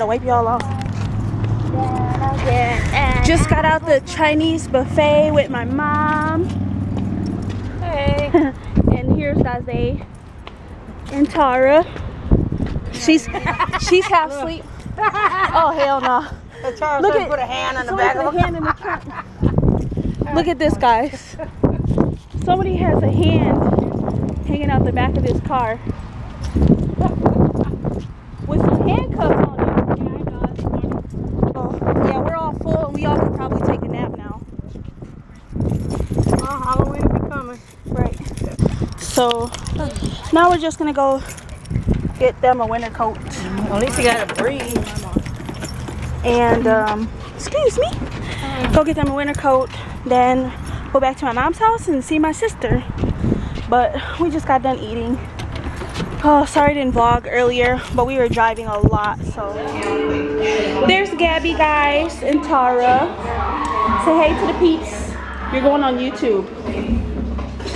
to wipe y'all off. Yeah, Just got out the Chinese buffet with my mom. Hey. and here's Daze and Tara. She's she's half asleep. Oh hell no. Charles Look Look at- put a hand on the back of hand in the trunk. Look at this, guys. Somebody has a hand hanging out the back of this car with some handcuffs on it. Oh, yeah, we're all full and we all could probably take a nap now. Oh, Halloween will be coming. Right. So now we're just gonna go get them a winter coat At least you gotta breathe. and um, excuse me, go get them a winter coat. Then go back to my mom's house and see my sister. But we just got done eating. Oh, sorry I didn't vlog earlier, but we were driving a lot. So there's Gabby, guys, and Tara. Say hey to the peeps. You're going on YouTube.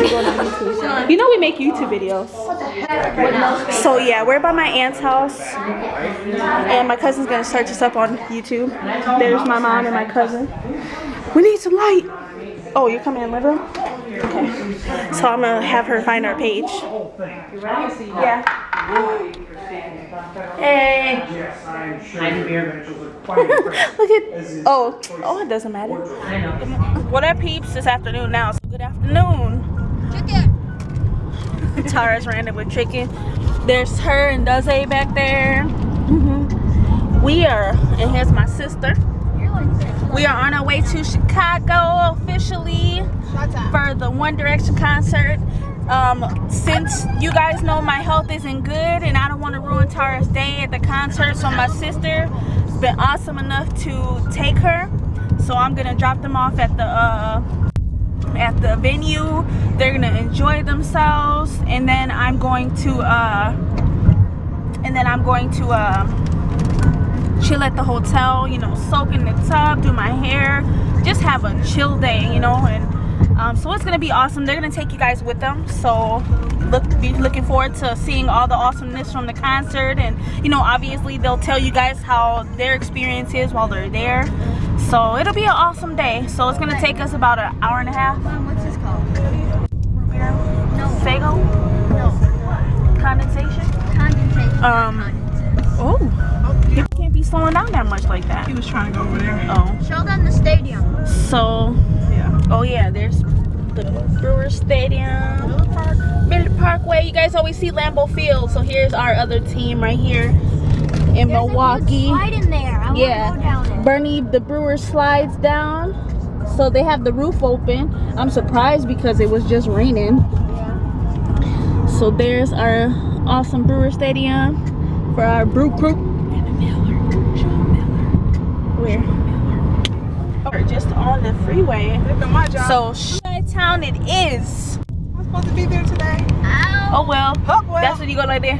You know we make YouTube videos. So yeah, we're by my aunt's house, and my cousin's gonna search us up on YouTube. There's my mom and my cousin. We need some light. Oh, you're coming in living room? Okay. So I'm gonna have her find our page. Yeah. Hey. Look at. Oh, oh, it doesn't matter. What up, peeps? This afternoon now. So good afternoon. Tara's random with chicken. There's her and Daze back there. Mhm. We are, and here's my sister. We are on our way to Chicago officially for the One Direction concert. Um, since you guys know my health isn't good and I don't want to ruin Tara's day at the concert, so my sister has been awesome enough to take her. So I'm gonna drop them off at the uh, at the venue. They're gonna enjoy themselves, and then I'm going to uh, and then I'm going to uh, chill at the hotel. You know, soak in the tub, do my hair, just have a chill day. You know, and um, so it's gonna be awesome. They're gonna take you guys with them. So look, be looking forward to seeing all the awesomeness from the concert, and you know, obviously they'll tell you guys how their experience is while they're there. So it'll be an awesome day. So it's gonna take us about an hour and a half. Mom, what's this called? No. Fago No. condensation. Condensation. Um, Oh, you can't be slowing down that much like that. He was trying to go over there. Oh, Show them the stadium. so Yeah. oh yeah, there's the Brewer Stadium, Miller Park. Parkway. You guys always see Lambeau Field. So here's our other team right here in There's Milwaukee. good slide in there. I Yeah. want to go down it. Bernie, the brewer slides down, so they have the roof open. I'm surprised because it was just raining. So there's our awesome brewer stadium for our brew crew. Where? We're just on the freeway. Look at my job. So Shy Town it is. I'm supposed to be there today. Ow. Oh well. Up well. That's what you go like there.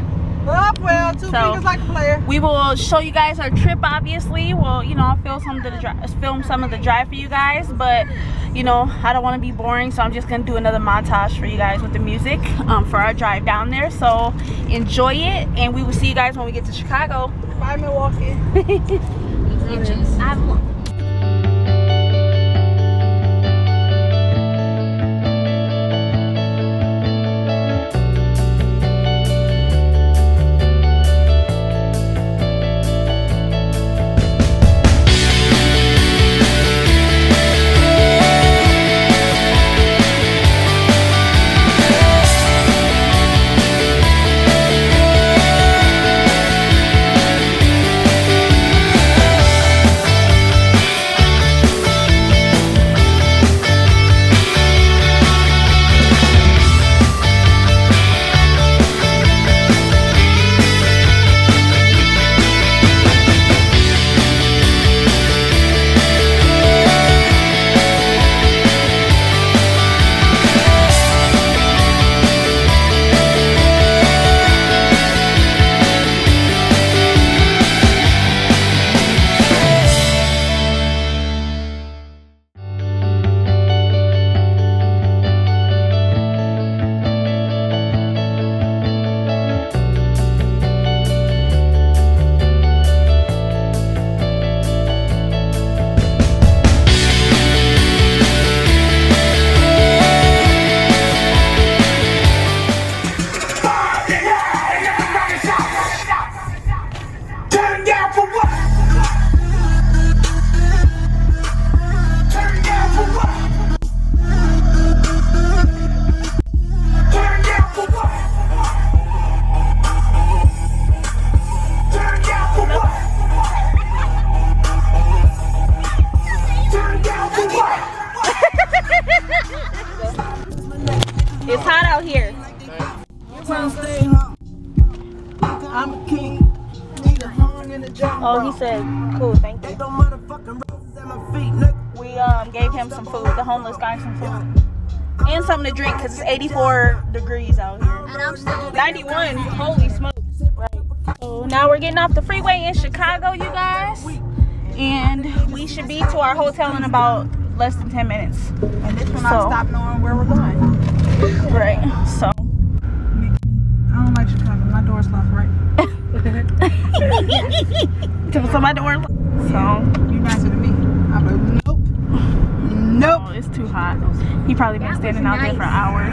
Up well. Two So- fingers like a player. We will show you guys our trip. Obviously, well, you know, I'll film some of the dri- film some of the drive for you guys, but you know, I don't want to be boring, so I'm just gonna do another montage for you guys with the music um, for our drive down there. So enjoy it, and we will see you guys when we get to Chicago. Bye, Milwaukee. It's hot out here. I'm a king. Need a horn and a drum. Oh, he said, cool, thank you. No motherfucking roses at my feet, nigga. We um gave him some food, the homeless guy some food. And something to drink because it's 84 degrees out here. And I'm still 91, holy smokes. Right. So now we're getting off the freeway in Chicago, you guys. And we should be to our hotel in about less than 10 minutes. And this one So- I stop knowing where we're going. So my door. So You nicer than me. I'm like, nope. Nope. oh, it's too hot. He probably been standing out there for hours.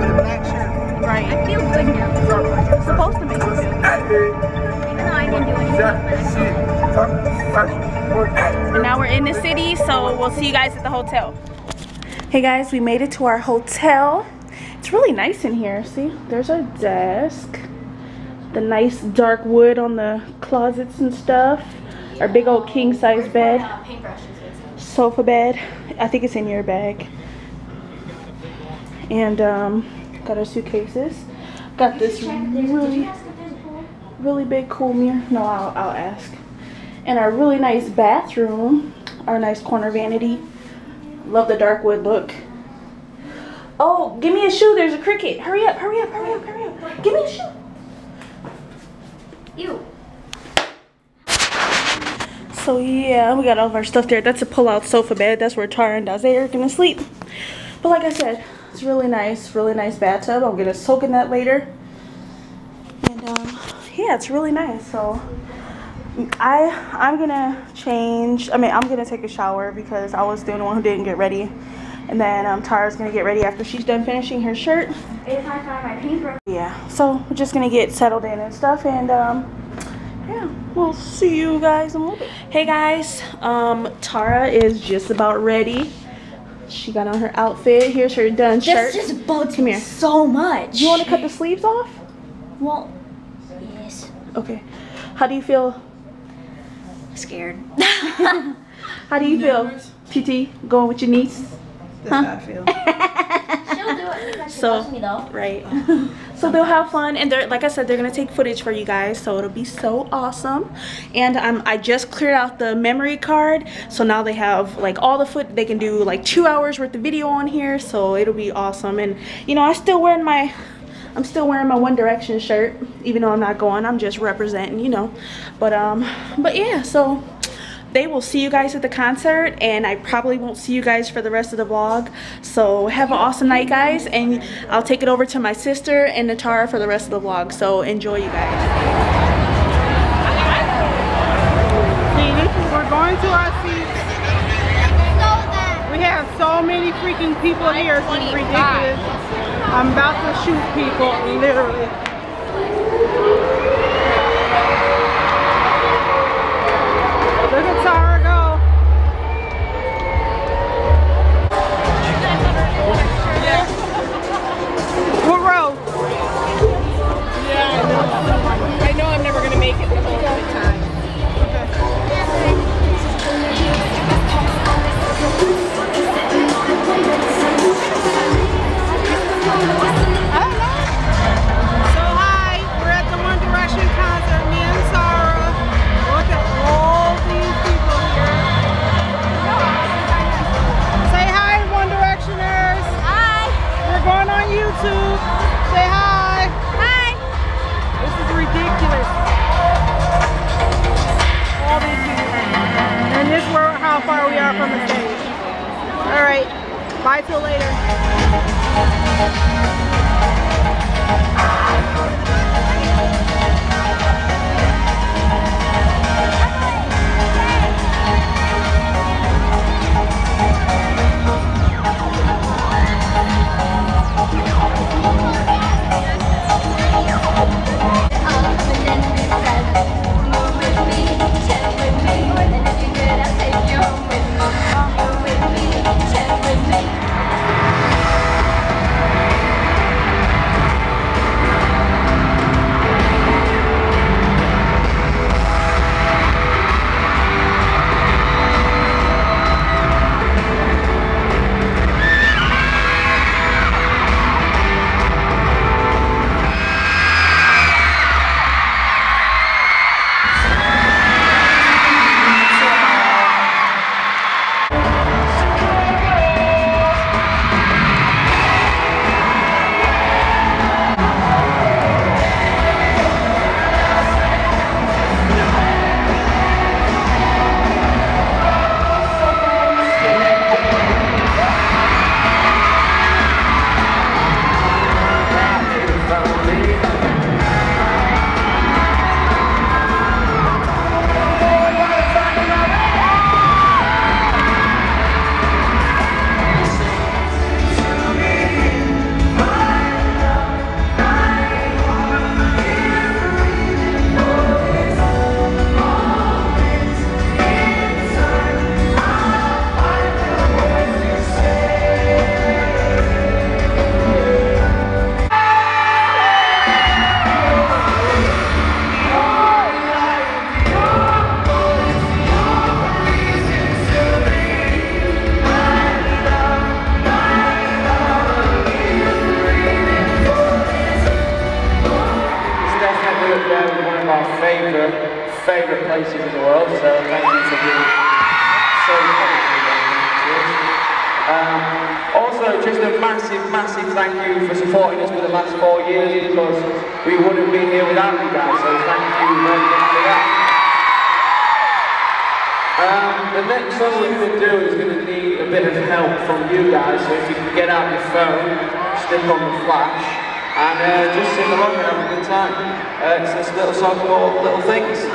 With a black shirt. Right. I feel good now. It's supposed to make you feel good. Even though I didn't do anything, but I feel good. And now we're in the city, so we'll see you guys at the hotel. Hey guys, we made it to our hotel. It's really nice in here. See, there's our desk. The nice dark wood on the closets and stuff. Our big old king size bed. Sofa bed. I think it's in your bag. And um, got our suitcases. Got this really, really big cool mirror. No, I'll, I'll ask and our really nice bathroom, our nice corner vanity. Love the dark wood look. Oh, give me a shoe. There's a cricket. Hurry up, hurry up, hurry up, hurry up. Give me a shoe. Ew. So yeah, we got all of our stuff there. That's a pull-out sofa bed. That's where Tara and Daze are gonna sleep. But like I said, it's really nice, really nice bathtub. I'm gonna soak in that later. And um, yeah, it's really nice. So I I'm gonna change. I mean, I'm gonna take a shower because I was the only one who didn't get ready. And then um, Tara's gonna get ready after she's done finishing her shirt. If I find my paintbrush. Yeah, so we're just gonna get settled in and stuff, and um, yeah, we'll see you guys in a little bit. Hey guys, um, Tara is just about ready. She got on her outfit. Here's her done shirt. This just bugs Come me here. so much. You want to cut the sleeves off? Well, yes. Okay. How do you feel? Scared. How do you feel? PT going with your niece? That's how I feel. She'll do it because she So- loves me though. Right. so they'll have fun, and they're like I said, they're gonna take footage for you guys, so it'll be so awesome. And um, I just cleared out the memory card, so now they have like all the foot. They can do like two hours worth of video on here, so it'll be awesome. And you know, I still wearing my. I'm still wearing my One Direction shirt, even though I'm not going. I'm just representing, you know. But um, but yeah. So they will see you guys at the concert and I probably won't see you guys for the rest of the vlog. So have an awesome night guys and I'll take it over to my sister and Natara for the rest of the vlog. So enjoy you guys. We're going to our seats. We have so many freaking people here. It's ridiculous. I'm about to shoot people, literally. Bye till later. Massive, thank you for supporting us for the last four years because we wouldn't be here without you guys, so thank you very much for that. Um, the next song we're going to do is going to need a bit of help from you guys, so if you can get out your phone, stick on the flash, and uh, just sing along and have a good time. Uh, it's this little song called Little Things.